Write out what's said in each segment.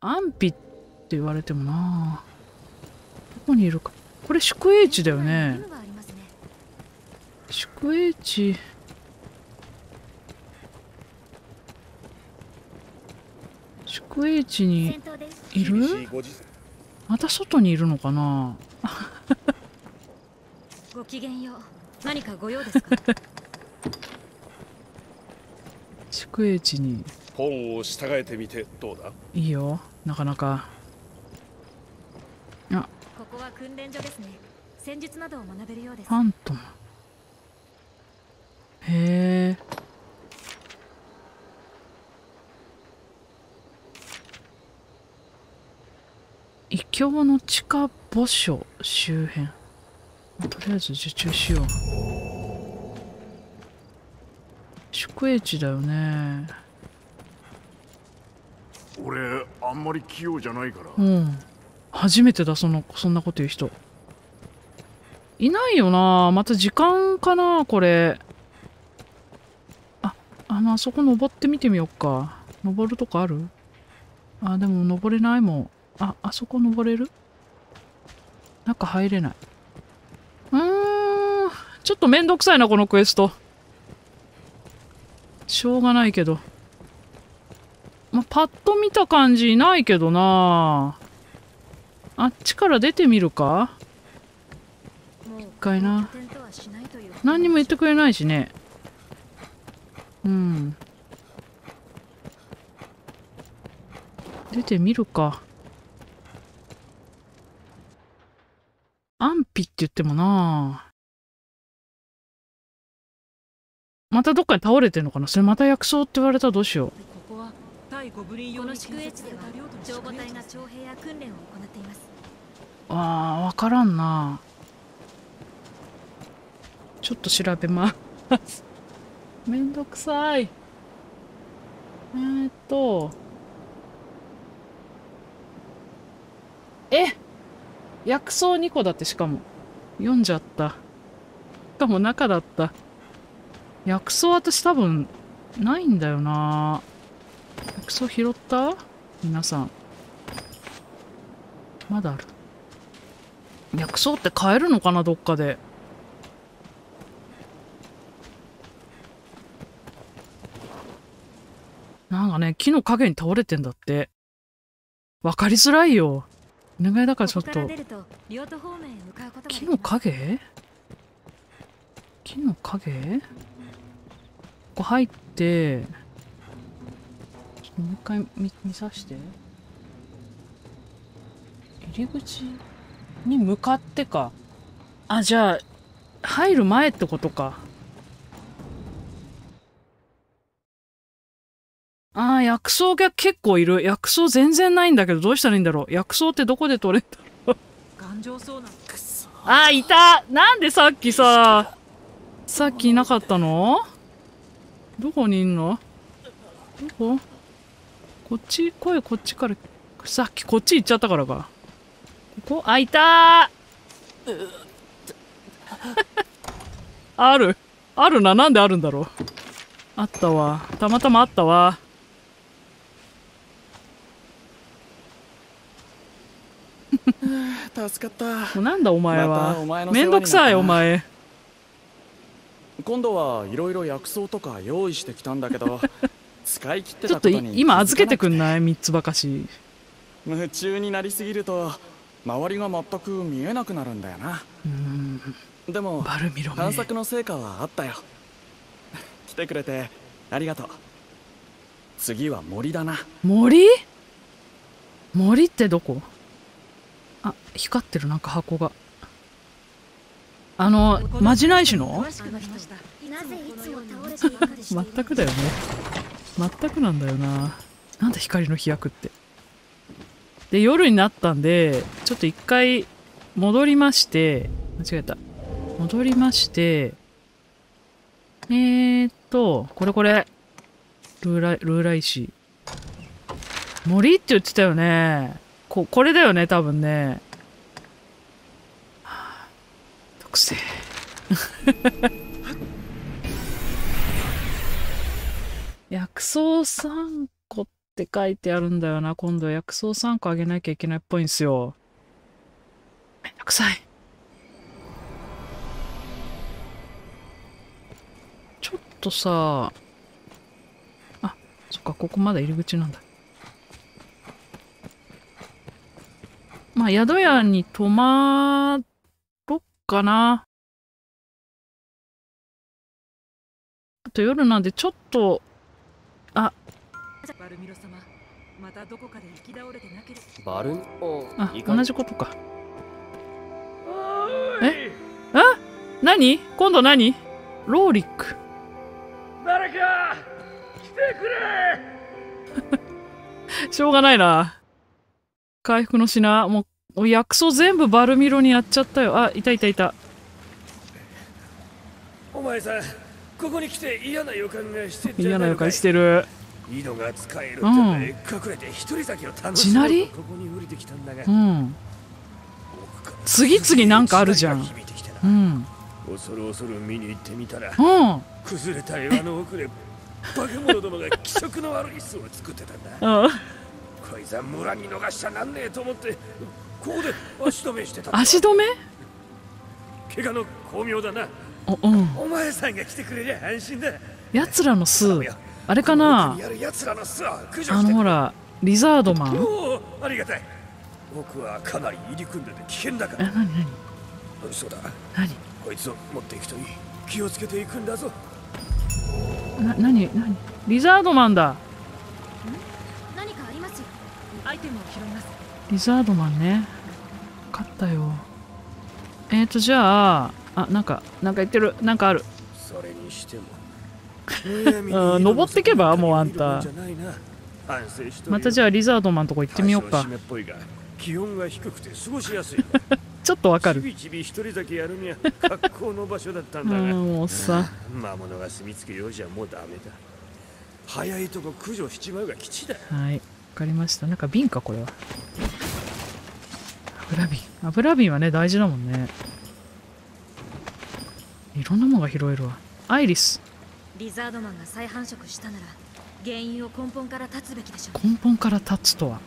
安否って言われてもな。どこにいるか。これ宿営地だよね。宿営地。宿営地にいる？また外にいるのかな。ごきげんよう。何かご用ですか？宿営地に。本を従えてみてどうだ？いいよ。なかなか。ここは訓練所ですね。戦術などを学べるようです。ファントム。へえ。異教の地下墓所周辺。とりあえず受注しよう宿営地だよね。俺あんまり器用じゃないから。うん。初めてだそのそんなこと言う人。いないよな。また時間かなこれ。ああのあそこ登ってみてみよっか。登るとこある？あでも登れないもん。ああそこ登れる？中入れない。うーん。ちょっとめんどくさいなこのクエストしょうがないけど。まあ、パッと見た感じないけどな。あっちから出てみるか？もう回な。何にも言ってくれないしね。うん。出てみるか。安否って言ってもな。あまたどっかに倒れてんのかな？それまた薬草って言われたらどうしようここは用このに宿営地では消防隊が徴兵や訓練を行っていますあー、わからんな。ちょっと調べます。めんどくさい。えーっと。え？薬草2個だってしかも。読んじゃった。しかも中だった。薬草私多分ないんだよな。薬草拾った？皆さん。まだある。薬草って買えるのかなどっかで。なんかね木の陰に倒れてんだって。わかりづらいよ。お願いだからちょっと。木のきます。影木の影ここ入ってちょっともう一回見見さして。入り口に向かってか。あじゃあ。入る前ってことか。あー薬草が結構いる。薬草全然ないんだけどどうしたらいいんだろう。薬草ってどこで取れた頑丈そうな。くそあーいた。なんでさっきささっきいなかったの？どこにいんの？どこ？こっち？声こっちから。さっきこっち行っちゃったからか。ここ？あいたー。ある？あるな？なんであるんだろう？あったわ。たまたまあったわ。助かった。なんだお前まはたお前のめんどくさいお前今度はいろいろ薬草とか用意してきたんだけど 使い切ってちょっといたことに今預けてくんいない？3つばかし。夢中になりすぎると周りが全く見えなくなるんだよな。でもバルミロめ探索の成果はあったよ。来てくれてありがとう。次は森だな。森？森ってどこ？あ光ってるなんか箱があのまじないしの？全くだよね。全くなんだよな。なんだ光の飛躍って。で夜になったんでちょっと一回戻りまして間違えた。戻りましてえーっとこれこれ。ルーライルーラ石森って言ってたよね。ここれだよね多分ねはあ特性 薬草3個っって書いてあるんだよな。今度は薬草3個あげなきゃいけないっぽいんですよ。めんどくさい。ちょっとさ、あ、そっか、ここまだ入り口なんだ。まあ、宿屋に泊まろっかな。あと夜なんでちょっと、バルミロ様またどこかで行き倒れてなければバルンあ同じことか。え？あ？何？今度何？ローリック。誰か来てくれ。しょうがないな。回復の品、もう、薬草全部バルミロにやっちゃったよ。あ、いたいたいた。お前さんここに来て嫌な予感がして嫌な予感してるる。井戸が使えるってうん隠れて一人酒を楽しもう地鳴り？とここに降りてきたんだがうん。次々なんかあるじゃんうん。恐る恐る見に行ってみたらうん。崩れた岩の奥で化け物どもが気色の悪い巣を作ってたんだうん。こいつは村に逃しちゃなんねえと思ってここで足止めしてた。足止め？怪我の巧妙だな。おうん。お前さんが来てくれりゃ安心だ。奴らの巣、あれかな？やる奴らの巣は駆除して。あのほら、リザードマン。おおありがたい。僕はかなり入り組んでて危険だかえ、らなになに？そうだ。なに？こいつを持っていくといい。気をつけていくんだぞ。な、なになに？リザードマンだ。何かあります？よアイテムを拾いますリザードマンね。勝ったよ。えーと、じゃあ、あ、なんか、なんか言ってる。なんかある。それにしても うん登ってけばもうあんたまたじゃああリザードマンとこ行ってみようか気温が低くて過ごしやすい ちょっとわかる。ちびちび一人酒やるには格好の場所だったんうだがん、もうさ。魔物が住み着くようじゃもうダメだ早いとこ駆除しちまうが基地だはい。わかりました。なんか瓶か、これは。油瓶。油瓶はね、大事だもんね。いろんなものが拾えるわ。アイリス。リザードマンが再繁殖したなら原因を根本から断つべきでしょう根本から立つとは。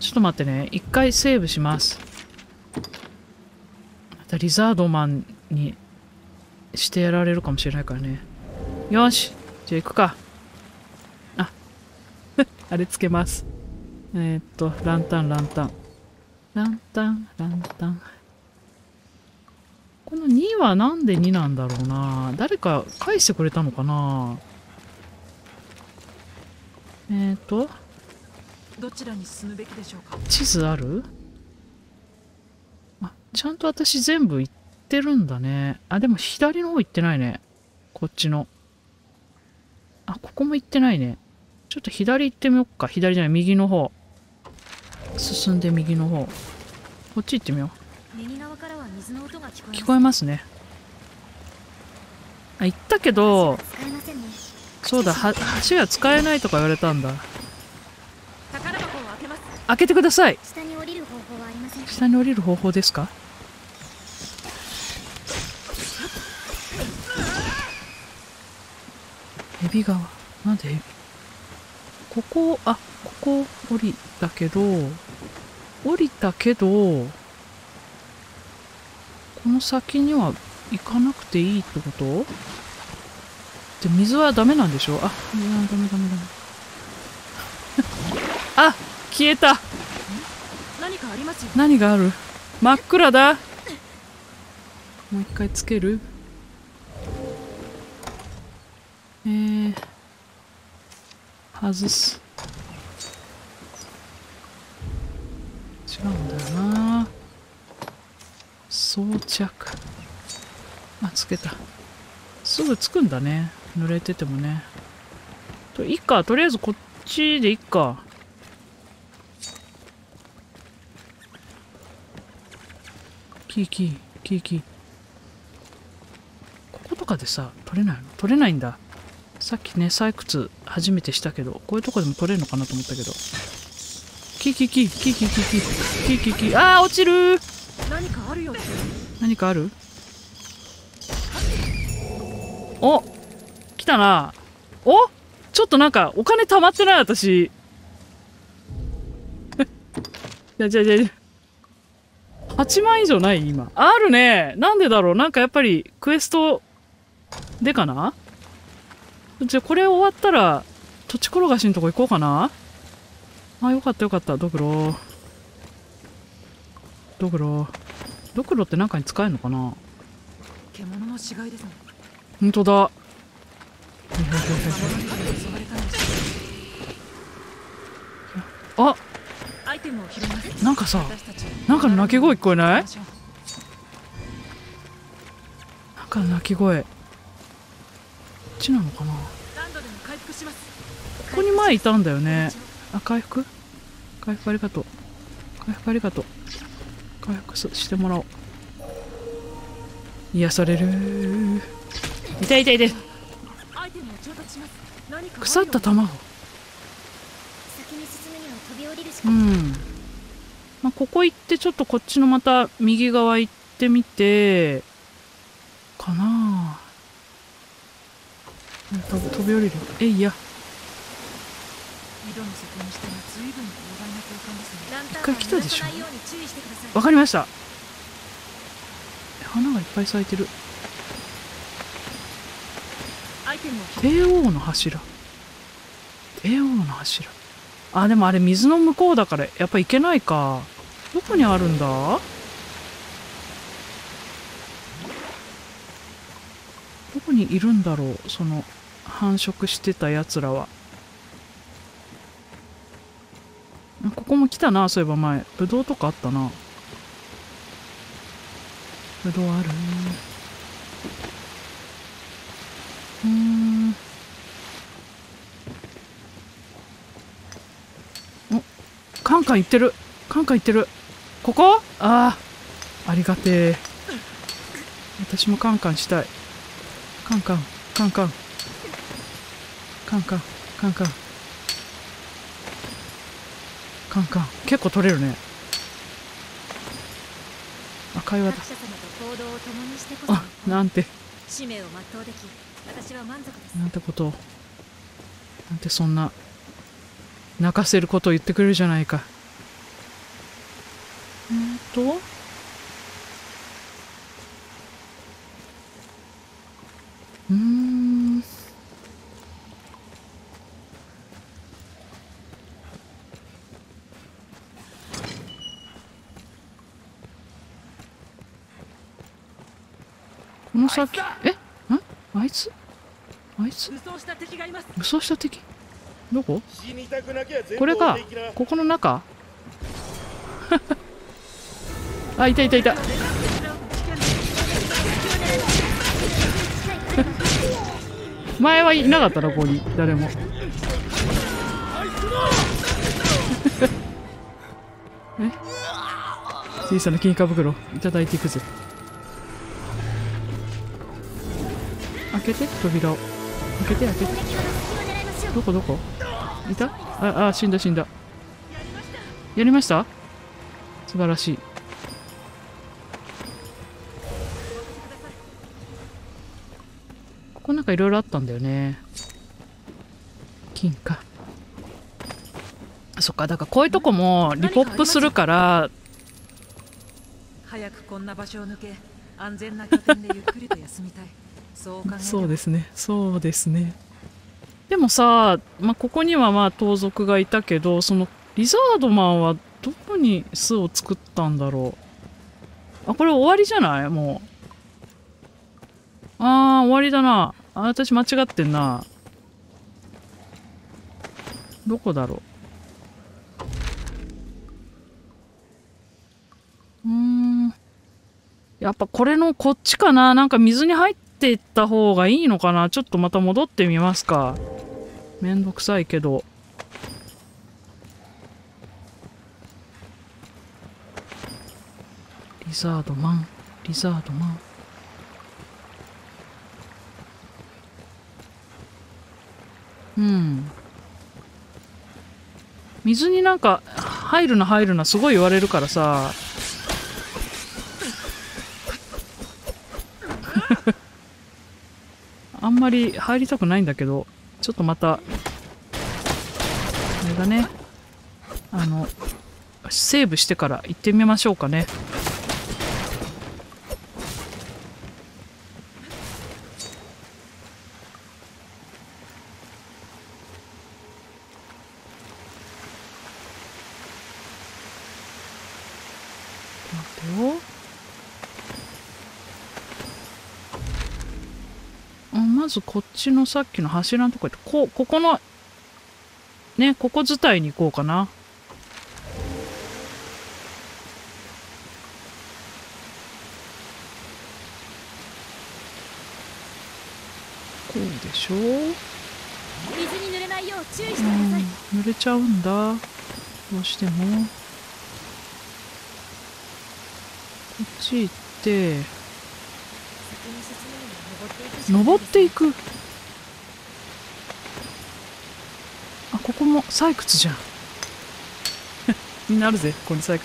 ちょっと待ってね。一回セーブします。またリザードマンにしてやられるかもしれないからね。よし。じゃあ行くか。あ。あれつけます。えーっと、ランタン、ランタン。ランタン、ランタン。この2はなんで2なんだろうな。誰か返してくれたのかなえーっと、どちらに進むべきでしょうか？地図ある？あ、ちゃんと私全部行ってるんだね。あ、でも左の方行ってないね。こっちの。あ、ここも行ってないね。ちょっと左行ってみよっか。左じゃない、右の方。進んで右の方。こっち行ってみよう。聞こえますね。あ、行ったけど、そうだ、橋は使えないとか言われたんだ。開けてください。下に降りる方法はありません下に降りる方法ですか？エビ側なんでエビ？ここあここ降りたけど降りたけどこの先には行かなくていいってこと？で水はダメなんでしょ？あいやダメダメダメ。あ消えた。何かあります？よ何がある？真っ暗だ。もう一回つける。えー、外す。違うんだよな。装着。あつけた。すぐつくんだね。濡れててもね。といいか。とりあえずこっちでいいか。キーキーキーキー。こことかでさ取れないの？取れないんだ。さっきね採掘初めてしたけどこういうとこでも取れるのかなと思ったけど。キーキーキーキーキーキーキーキーキーキー。あー落ちる。何かあるよ何かある？お来たな。おちょっとなんかお金貯まってない私。や、じゃじゃじゃ。8万以上ない今。あるね。なんでだろう。なんかやっぱりクエストでかな？じゃあこれ終わったら土地転がしのとこ行こうかな？あ、よかったよかった。ドクロ。ドクロ。ドクロって中に使えるのかな？獣の死骸ですねほんとだ。あ、なんかさ、なんかの鳴き声聞こえない？なんかの鳴き声。ちなのかな？ここに前いたんだよね。あ、回復？回復ありがとう。回復ありがとう。回復すしてもらおう。癒される。痛い痛い痛い。腐った卵。うん。まあ、ここ行ってちょっとこっちのまた右側行ってみて、かな飛び降りる。えいや。一回来たでしょわかりました。花がいっぱい咲いてる。帝王の柱帝王の柱あでもあれ水の向こうだからやっぱ行けないかどこにあるんだ？どこにいるんだろうその繁殖してたやつらは。ここも来たなそういえば前。ブドウとかあったな。ブドウある？うん。おカンカン行ってる。カンカン行ってる。ここ？ああありがてえ私もカンカンしたい。カンカンカンカン。カンカンカンカン。カンカン。結構取れるね。あ会話だ。作者様と行動を共にしてこそ。あなんて。使命を全うでき私は満足です。なんてこと。をなんてそんな泣かせることを言ってくれるじゃないかえーっとうーんこの先え？ん？あいつ？あいつ？武装した敵どこ？これか？ここの中？あいたいたいた。前はいなかったなここに誰も。え？小さな金貨袋いただいていくぜ。けて扉。を開けて開けて。どこどこ？いた？ああ死んだ死んだ。やりました？素晴らしい。ここなんかいろいろあったんだよね。金貨。そっか。だからこういうとこもリポップするから。早くこんな場所を抜け安全な拠点でゆっくりと休みたいそうですね。そうですね。でもさ、まあ、ここにはまあ盗賊がいたけどそのリザードマンはどこに巣を作ったんだろう。あこれ終わりじゃない？もう。あー終わりだな。あ私間違ってんな。どこだろう？うん。やっぱこれのこっちかな。なんか水に入ってっていった方がいいのかな？ちょっとまた戻ってみますか。めんどくさいけど。リザードマン。リザードマン。うん。水になんか入るな入るなすごい言われるからさ。んまり入りたくないんだけどちょっとまたあれだね。あのセーブしてから行ってみましょうかね待ってよあまずこっちのさっきの柱のとこ行ってこうここのねここ伝いに行こうかな。こうでしょ？う水に濡れないよう注意してください、うん、濡れちゃうんだ。どうしても。こっち行って登っていく。あここも採掘じゃん。みんなるぜここに採掘。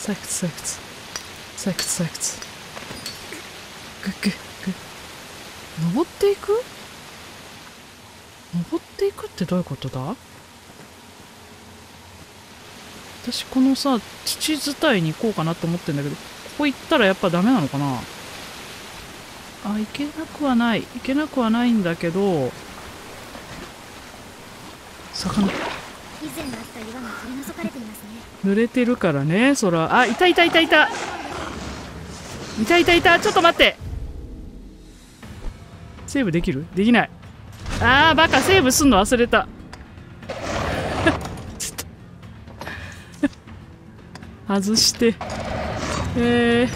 採掘採掘。採掘採掘。グッグッグッ。登っていく？登っていくってどういうことだ？私このさ土伝いに行こうかなと思ってんだけど。ここ行ったらやっぱダメなのかな？あ行けなくはない。行けなくはないんだけど。魚。濡れてるからねそらあいたいたいたいた。いたいたいた。ちょっと待って。セーブできる？できない。あーバカ。セーブすんの忘れた。外してえ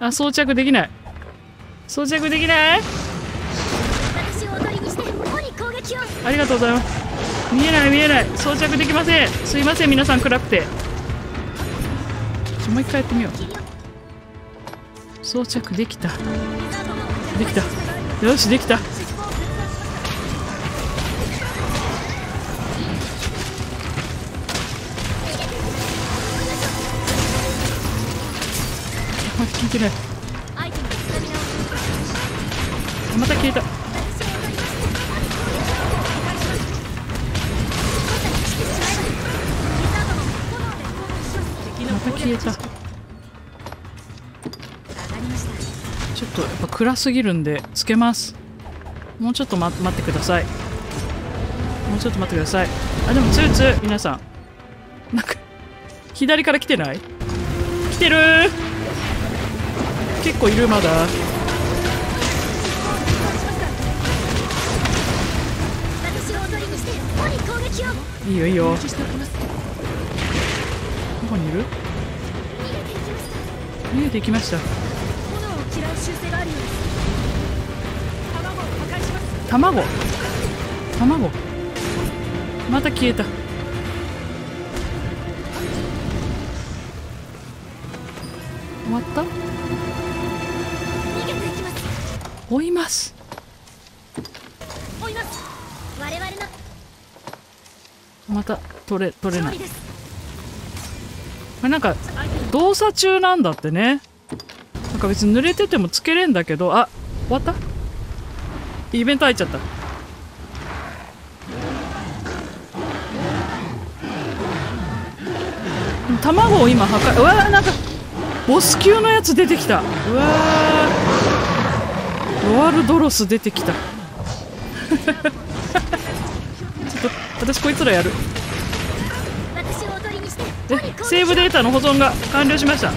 ー、あ装着できない。装着できない？ありがとうございます。見えない見えない。装着できません。すいません皆さん暗くて。もう一回やってみよう。装着できた。できた。よしできたあ聞いてないアイテムのスタミナをあまた消えた。また消えた。ちょっとやっぱ暗すぎるんでつけます。もうちょっと待待ってください。もうちょっと待ってください。あでもツーツー皆さん。なんか左から来てない？来てる結構いるまだ。いいよいいよ。どこにいる？逃げていきました。卵。卵。また消えた。追います。追います。我々の。また取れ取れない。これなんか動作中なんだってね。なんか別に濡れててもつけれんだけど。あ終わった？イベント入っちゃった。卵を今破壊。うわーなんかボス級のやつ出てきた。うわーロワルドロス出てきた。ちょっと私こいつらやる。私をおとりにしてえ鬼攻撃をセーブデータの保存が完了しました。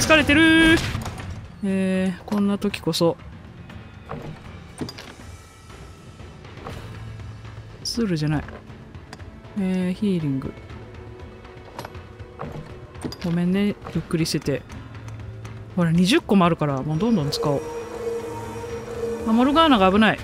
疲れてる。えー、こんな時こそ。ツールじゃない。えー、ヒーリング。ごめんねゆっくりしてて。ほら20個もあるからもうどんどん使おう。あモルガーナが危ない。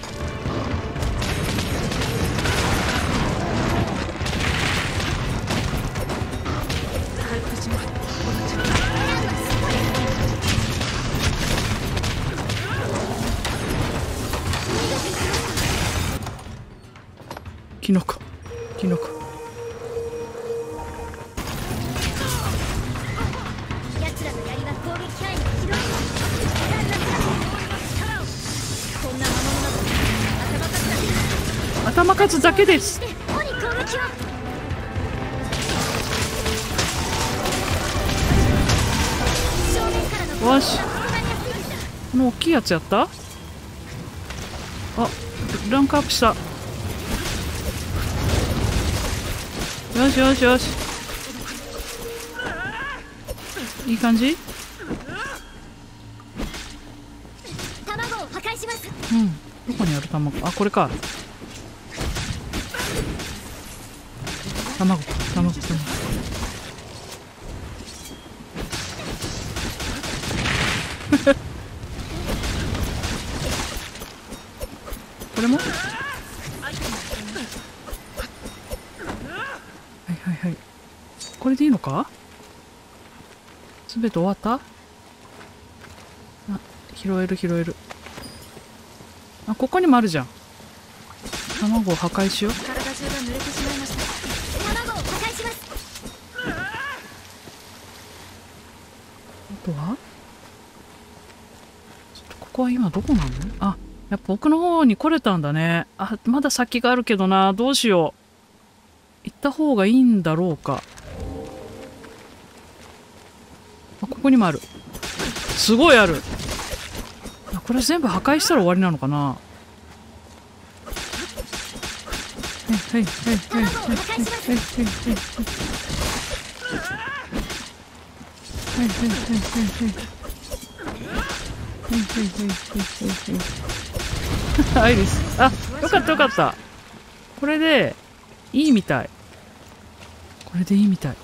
キノコキノコ。頭数だけですよしこの大きいやつやったあランクアップした。よしよしよし。いい感じ？うん。どこにある卵？あこれか卵卵卵。これも？はいはいはい。これでいいのか？すべて終わった？あ拾える拾える。あここにもあるじゃん。卵を破壊しよう体中が濡れてしまいました卵を破壊しますあとは？ちょっとここは今どこなの？あやっぱ奥の方に来れたんだね。あまだ先があるけどな。どうしよう。行った方がいいんだろうか。あここにもある。すごいある。あこれ全部破壊したら終わりなのかな。はいはいはいはいはいはいはいはい。アイリス。あよかったよかった。これでいいみたい。これでいいみたい。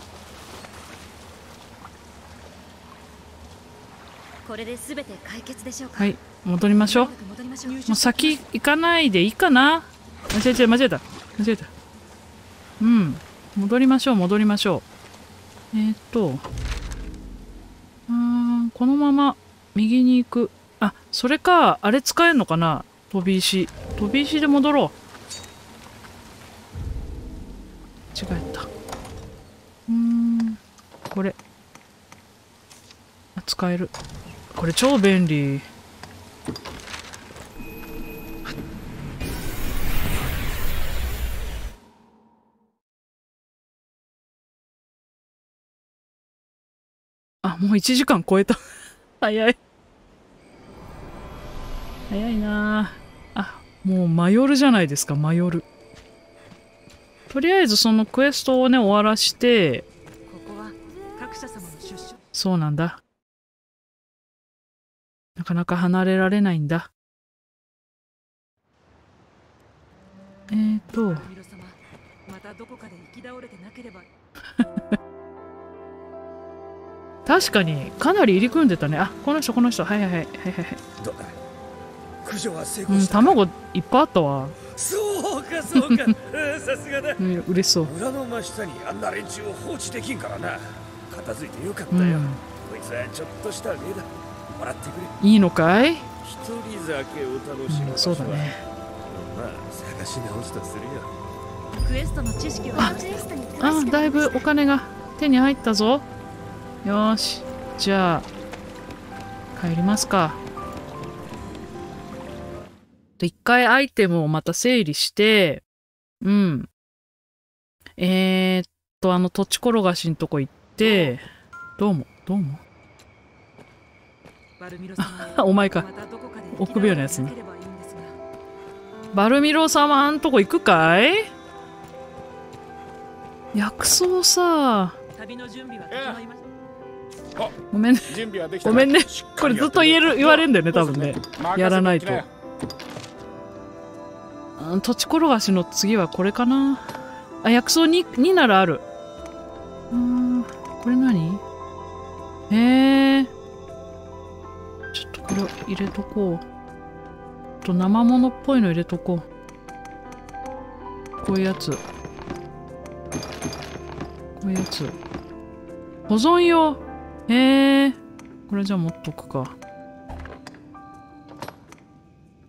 これで全て解決でしょうか？はい戻りましょう。もう先行かないでいいかな？間違えた間違えた。間違えた。うん戻りましょう戻りましょう。えー、っとこのまま右に行く。あそれかあれ使えんのかな？飛び石。飛び石で戻ろう。違えた。うん。これ。あ使える。これ超便利。もう1時間超えた。早い。早いなああ、もうマヨルじゃないですか、マヨル。とりあえずそのクエストをね、終わらして、ここは各社様の出所そうなんだ。なかなか離れられないんだ。えーと、またどこかで行き倒れてなければ 確かにかなり入り組んでたね。あ、この人、この人。はいはいはい。はいはいはい。どうだ駆除は成うん、功した、卵いっぱいあったわ。そうかそうか うんさすがだうん、嬉しそう。村の真下にあんな連中を放置できんからな片付いてよかったよ、うん、こいつはちょっとした礼だもらってくれいいのかい、一人酒を楽しむうん、場所はそうだね。まあ探し直すとするよクエストの知識をこのクエストに詳しくなりましたあだいぶお金が手に入ったぞよーし。じゃあ帰りますか。で一回アイテムをまた整理してうん。えー、っとあの土地転がしんとこ行ってどうもどうも。バルミロ様あ お前か。臆病なやつね。行き倒れてなければいいんですがバルミロ様んとこ行くかい？薬草さ。旅の準備は整いましたごめんね。ごめんね。これずっと言える言われるんだよね多分ね。やらないと。なうん土地転がしの次はこれかな。あ薬草 2, 2ならある。うーんこれ何？へえちょっとこれ入れとこう。あと生物っぽいの入れとこう。こういうやつ。こういうやつ。保存用へえ。これじゃあ持っとくか。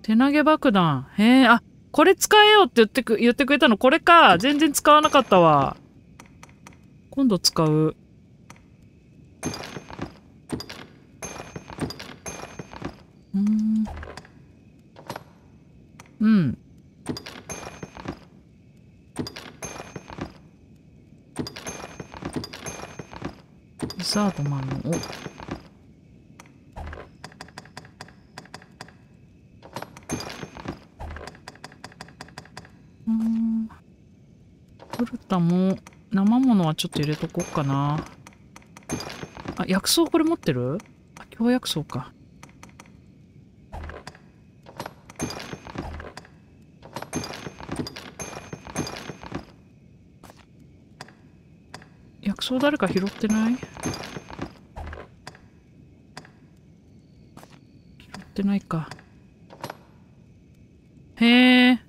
手投げ爆弾。へえ。あこれ使えよって言ってく言ってくれたの。これか。全然使わなかったわ。今度使う。うん。うん。リザードマンの。お。うん。トルタも生ものはちょっと入れとこうかな。あ薬草これ持ってる？あ強薬草か。草誰か拾ってない？拾ってないか。へえ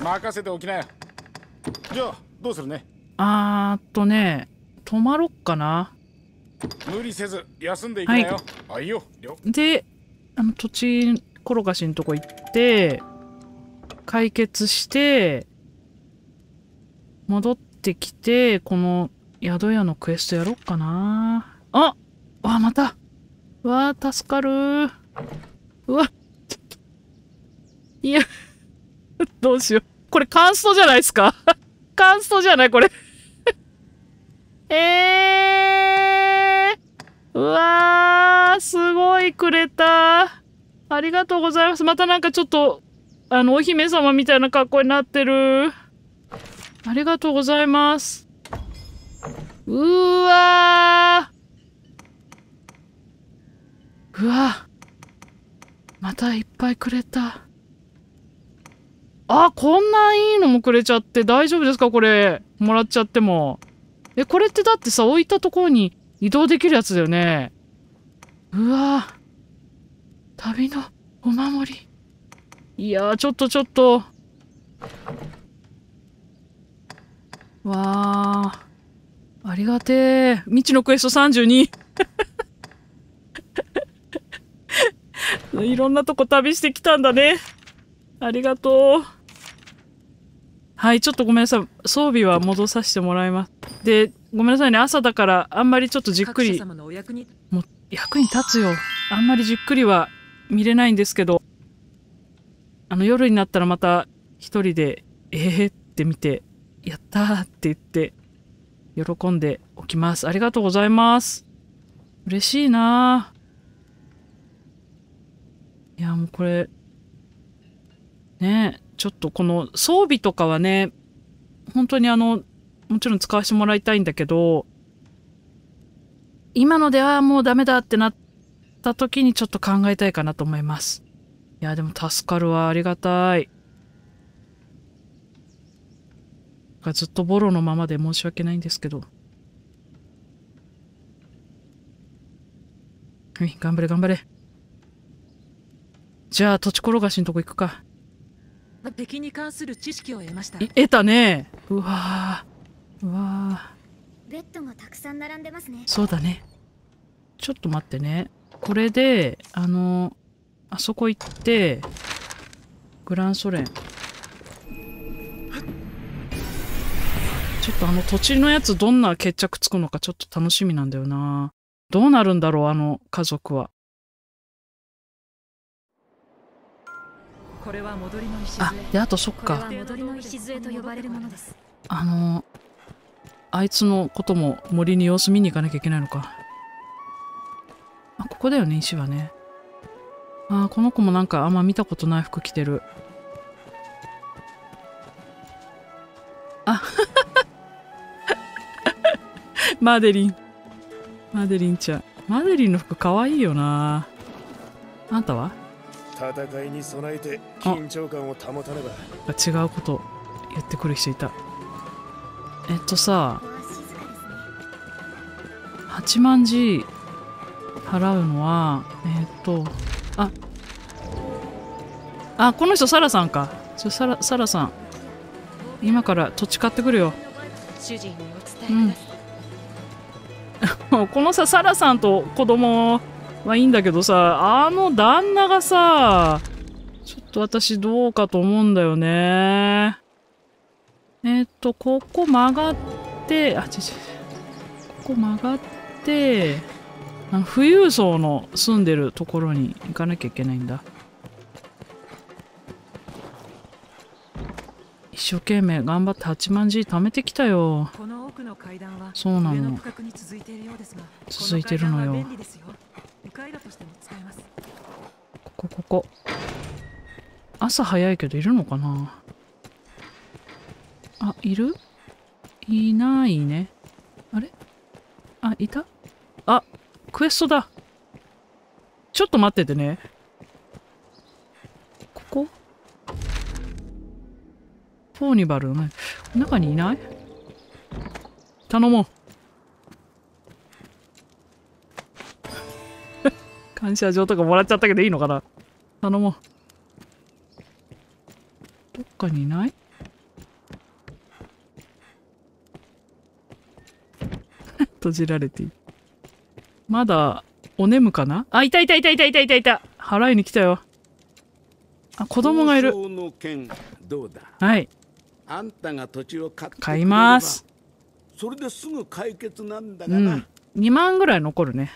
任せておきな。よじゃあどうするね？あーっとね泊まろっかな。無理せず休んでいきなよ、はい、いよ。了。であの土地転がしのとこ行って解決して戻ってきてこの宿屋のクエストやろっかな。あわまた。わあ助かる。うわ。いや どうしよう。これカンストじゃないですか？カンストじゃないこれ。えー、うわー、すごいくれた。ありがとうございます。またなんかちょっと、あの、お姫様みたいな格好になってる。ありがとうございます。うーわー。うわまたいっぱいくれた。あ、こんないいのもくれちゃって大丈夫ですかこれ？もらっちゃっても。え、これってだってさ、置いたところに移動できるやつだよね。うわぁ。旅のお守り。いやー、ちょっとちょっと。わー。ありがてえ。未知のクエスト32。いろんなとこ旅してきたんだね。ありがとう。はい、ちょっとごめんなさい。装備は戻させてもらいます。で、ごめんなさいね。朝だから、あんまりちょっとじっくり、もう役に立つよ。あんまりじっくりは見れないんですけど、あの夜になったらまた一人で、えーって見て、やったーって言って、喜んでおきます。ありがとうございます。嬉しいなーいや、もうこれ、ねちょっとこの装備とかはね、本当にあの、もちろん使わせてもらいたいんだけど、今のではもうダメだってなった時にちょっと考えたいかなと思います。いや、でも助かるわ。ありがたい。ずっとボロのままで申し訳ないんですけど。はい、頑張れ頑張れ。じゃあ、土地転がしのとこ行くか。敵に関する知識を得ましたい得たね。うわーうわーベッドがたくさん並んでますねそうだね。ちょっと待ってね。これで、あの、あそこ行って、グランソ連。ちょっとあの土地のやつどんな決着つくのかちょっと楽しみなんだよな。どうなるんだろう、あの家族は。これは戻りの礎あ、で、あとそっかこれは。戻りの礎と呼ばれるものですあの、あいつのことも森に様子見に行かなきゃいけないのか。あ、ここだよね、石はね。あー、この子もなんかあんま見たことない服着てる。マデリン。マデリンちゃん。マデリンの服かわいいよな。あんたは？戦いに備えて緊張感を保たねば違うこと。言ってくる人いた。えっとさ、ここは静かですね8万 G 払うのはえーっとあ。あこの人サラさんか。ちょサラサラさん。今から土地買ってくるよ。主人にお伝えください、このさサラさんと子供はいいんだけどさあの旦那がさちょっと私どうかと思うんだよね。えーっとここ曲がってあ違う違う。ここ曲がってあの富裕層の住んでるところに行かなきゃいけないんだ。生懸命頑張って8万 G 貯めてきたよ。この奥の階段はそうなの。続いているのよ。ここここ。朝早いけどいるのかな？あいる？いないね。あれ？あいた？あクエストだ。ちょっと待っててねフォーニバルね。中にいない？頼もう。感謝状とかもらっちゃったけどいいのかな？頼もう。どっかにいない？閉じられている。まだお眠かな？あいたいたいたいたいたいたいた。払いに来たよ。あ子供がいる。はいあんたが土地を買買います。それですぐ解決なんだうがな、ん。2万ぐらい残るね。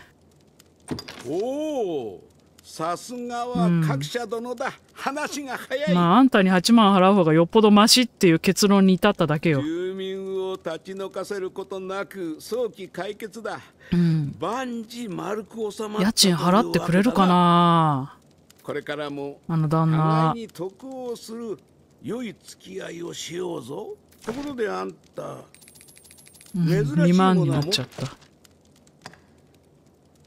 おおさすがうんは各社殿だ、話が早い、まああんたに8万払う方がよっぽどマシっていう結論に至っただけよ。住民を立ち退かせることなく早期解決だ。うん。万事丸く収まった家賃払ってくれるかな。これからもあの旦互那いに得をする良い付き合いをしようぞ。ところであんたうん珍しい2万になっちゃった。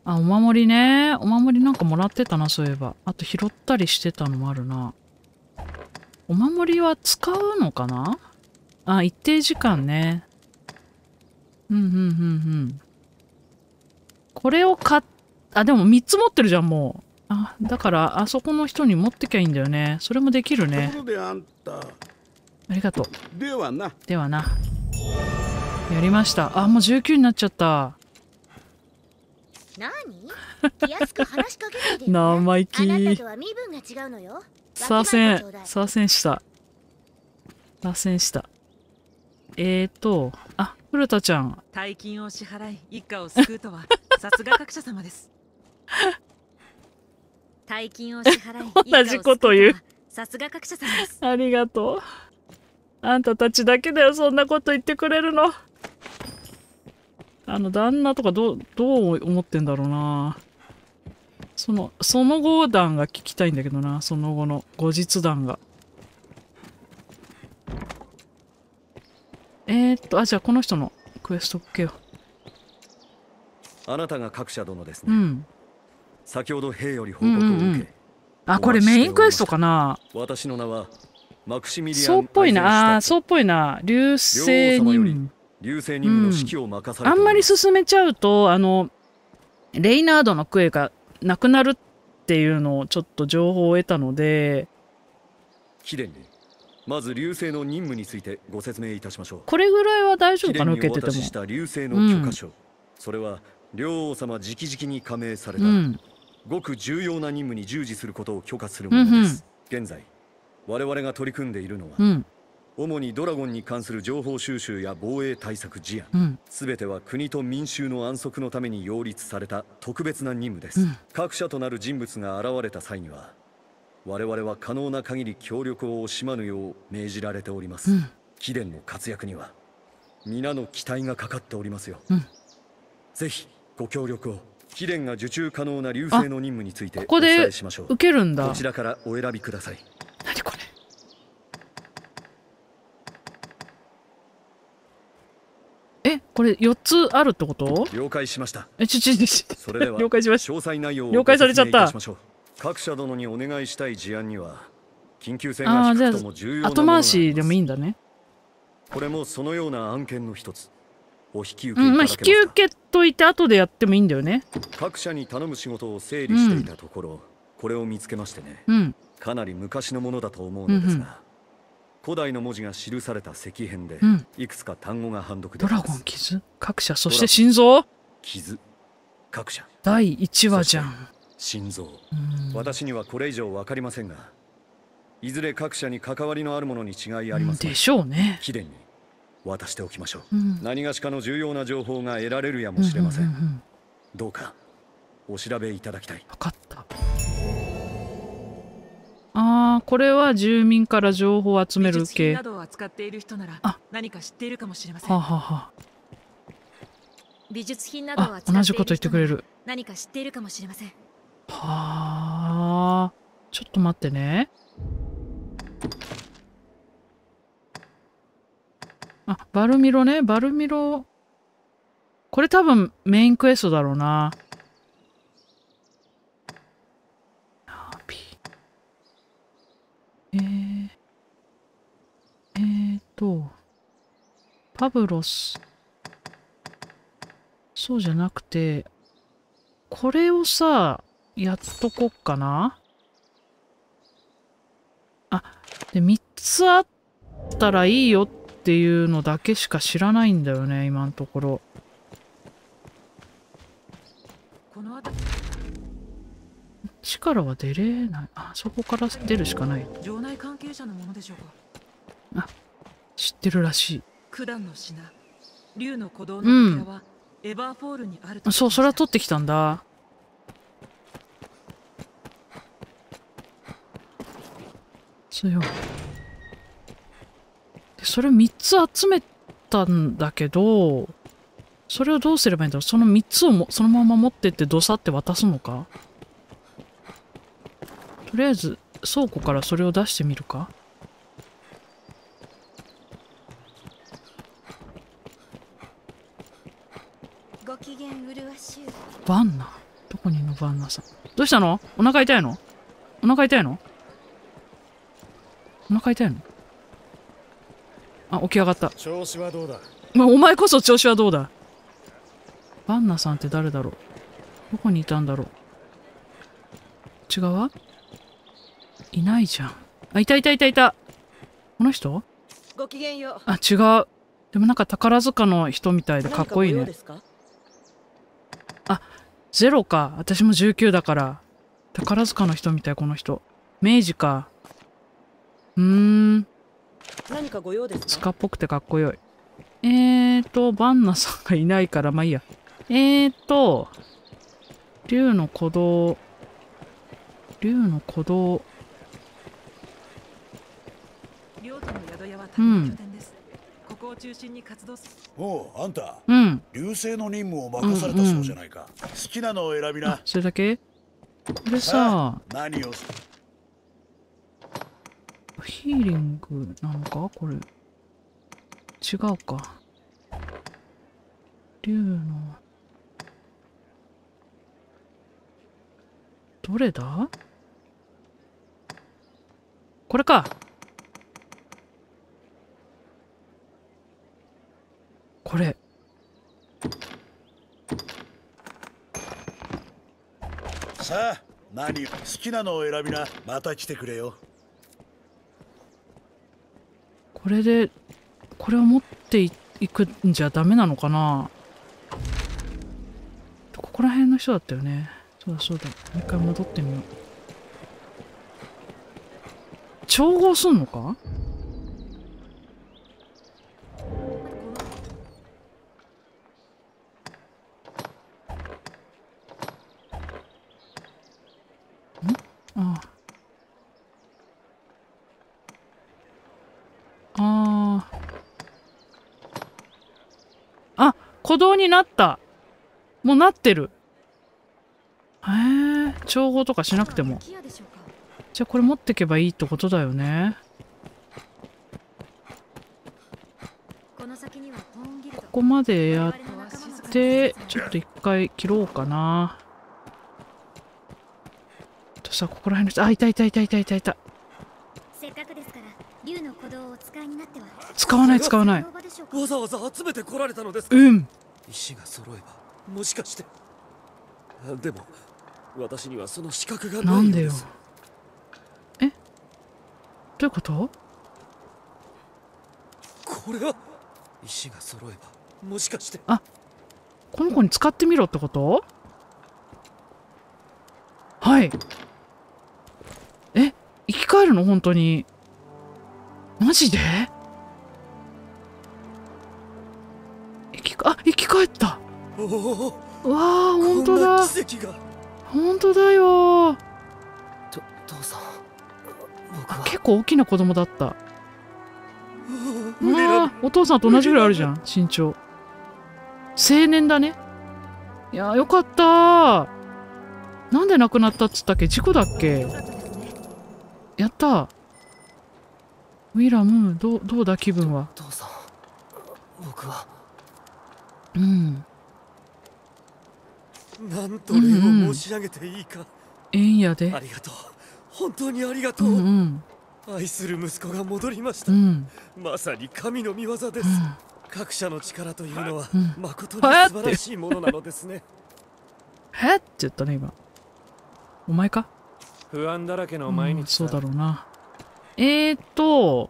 あお守りね。お守りなんかもらってたなそういえば。あと拾ったりしてたのもあるな。お守りは使うのかな？あ一定時間ね。うんうんうんうん。これを買っあでも3つ持ってるじゃんもう。あだからあそこの人に持ってきゃいいんだよね。それもできるね。ところであんた。ありがとう。ではな。ではな。やりました。あもう19になっちゃった。何？気安く話しかけないでよ生意気。あなたとは身分が違うのよ。左遷左遷した。左遷した。えーとあ古田ちゃん。大金を支払い一家を救うとは さすが各社様です。大金を支払い同じこと言うさすが各社様です。ありがとう。あんたたちだけだよそんなこと言ってくれるの。あの旦那とかどうどう思ってんだろうな。そのその後談が聞きたいんだけどなその後の後日談が。えー、っとあじゃあこの人のクエスト受けよあなたが各社殿ですね、うん。先ほど兵より報告を受け、うんうんうんあこれメインクエストかな？私の名はマクシミリアンそうっぽいな。あそうっぽいな。流星両王様よりに流星任務の指揮を任されあんまりております進めちゃうとあのレイナードのクエがなくなるっていうのをちょっと情報を得たので。貴殿にまず流星の任務についてご説明いたしましょう。これぐらいは大丈夫かな受けてても。流星の許可書、それは両王様直々に加盟された、うんごく重要な任務に従事することを許可するものです、現在我々が取り組んでいるのは、うん。主にドラゴンに関する情報収集や防衛対策事案うん。すべては国と民衆の安息のために擁立された特別な任務です、うん。各社となる人物が現れた際には我々は可能な限り協力を惜しまぬよう命じられております、うん。貴殿の活躍には皆の期待がかかっておりますよ、うん。ぜひご協力を貴殿が受注可能な流星の任務についておここで伝えしましょう。受けるんだ。こちらからお選びください。何これ？えこれ4つあるってこと？了解しました。えちょちょちそれでは了解しました。詳細内容を了解されちゃった。各社殿にお願いしたい事案には緊急性が低くとも重要なものあ後回しでもいいんだね。これもそのような案件の一つお引き受けいうんまあ引き受けといて後でやってもいいんだよね。各社に頼む仕事を整理していたところ、これを見つけましてね。うん。かなり昔のものだと思うのですが、古代の文字が記された石片で、うん。いくつか単語が判読でドラゴン傷？各社そして心臓？傷。各社。第1話じゃん。心臓。うん。私にはこれ以上分かりませんがいずれ各社に関わりのあるものに違いありませんでしょうね。貴殿に渡しておきましょう、うん何がしかの重要な情報が得られるやもしれません,、うんうんうんうんどうかお調べいただきたい分かったあーこれは住民から情報を集める美術品系。はなどを扱っている人ならあ何か知っているかもしれません。あ、はあは美術品などをあ、あ、扱っている同じこと言ってくれる。何か知っているかもしれませんはあ。ちょっと待ってね。あ、バルミロね。バルミロ。これ多分メインクエストだろうな。えー、えーと、パブロス。そうじゃなくて、これをさ、やっとこっかな。あ、で、3つあったらいいよっていうのだけしか知らないんだよね、今のところ。この力は出れない。あ、そこから出るしかない。城内関係者のものでしょうか。知ってるらし九段の品、竜の鼓動のは、エバーフォールにあるとい。そう、それはと取ってきたんだ。そうよ。で、それ3つ集めたんだけど、それをどうすればいいんだろう？その3つをもそのまま持ってってどさって渡すのか？とりあえず倉庫からそれを出してみるか？ご機嫌うるわしゅう。バンナ？どこにいるのバンナさん？どうしたの？お腹痛いの？お腹痛いの？お腹痛いの？あ起き上がった。調子はどうだ？まあお前こそ調子はどうだ？バンナさんって誰だろう？どこにいたんだろう？違うわ？いないじゃん。あいたいたいたいた。この人？ごきげんよう。あ違う。でもなんか宝塚の人みたいでかっこいいね。何かご用ですか？ゼロか。私も19だから。宝塚の人みたいこの人。明治か。うーん何かご用ですか？スカっぽくてかっこよい。えーとバンナさんがいないからまあいいや。えーと竜の鼓動。竜の鼓動。両都の宿屋は旅の拠点です。ここを中心に活動すおうあんた。うん。流星の任務を任されたそうじゃないか、好きなのを選びな。それだけ？これさ何をヒーリングなのか？これ。違うか。竜の。どれだ？これか。これ。さあ何好きなのを選びな。また来てくれよ。これでこれを持っていくんじゃダメなのかな？ここら辺の人だったよね。そうだそうだ。もう一回戻ってみよう。調合すんのかんあああああ鼓動になった。もうなってる。へえ。調合とかしなくても。じゃあこれ持ってけばいいってことだよね。こここまでやってちょっと一回切ろうかな。とさここら辺の人。あいたいたいたいたいたいた。せっかくですから竜の鼓動をお使いになっては。使わない使わない。わざわざ集めてこられたのですか？うん石が揃えばもしかして。でも私にはその資格がなんでよないようですえ？どういうこと？これは石が揃えばもしかして。この子に使ってみろってこと？はい。え？生き返るの？本当に。マジで？返った。おおうわあ本当こんだな奇跡が。本当だよ。と父さんあ結構大きな子供だった。ウイラあーお父さんと同じぐらいあるじゃん身長。青年だね。いやーよかった。ーなんで亡くなったっつったっけ？事故だっけ？やった。ーウィラムどうどうだ？気分は。父さん僕はうん。なんと礼を申し上げていいか、えんやで。ありがとう。本当にありがとう。う、んうん。愛する息子が戻りました、うん。まさに神の御業です、うん各社の力というのは、うん。誠に素晴らしいものなのですね。へっって言ったね今。お前か？不安だらけのうんそうだろうな。えーっと。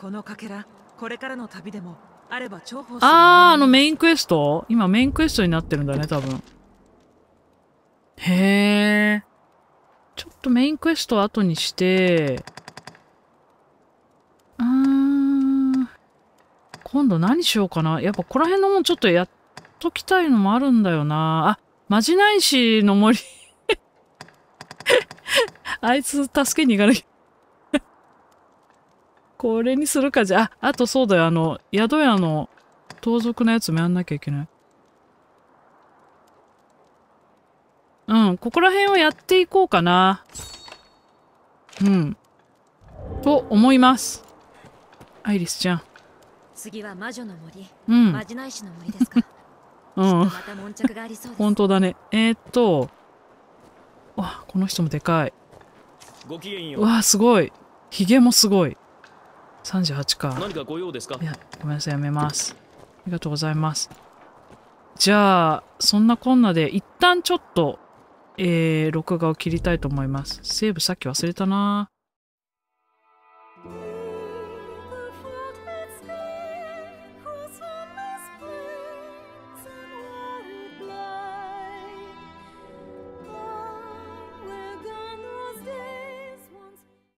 このかけらこれからの旅でもあーあのメインクエスト？今メインクエストになってるんだね多分。へえちょっとメインクエストは後にして。うー。ん今度何しようかな。やっぱここら辺のもんちょっとやっときたいのもあるんだよな。あまじないしの森。あいつ助けに行かなきゃこれにするか。じゃああとそうだよ。あの宿屋の盗賊のやつもやんなきゃいけない。うんここら辺をやっていこうかな。うん。と思います。アイリスちゃん。次は魔女の森、うん。まじない師の森ですか。うん。また悶着がありそうです。本当だね。えー、っと。わこの人もでかい。ごきげんよう。わすごい。ヒゲもすごい38か。何かご用ですか？いやごめんなさいやめます。ありがとうございます。じゃあそんなこんなで一旦ちょっとえー、録画を切りたいと思います。セーブさっき忘れたな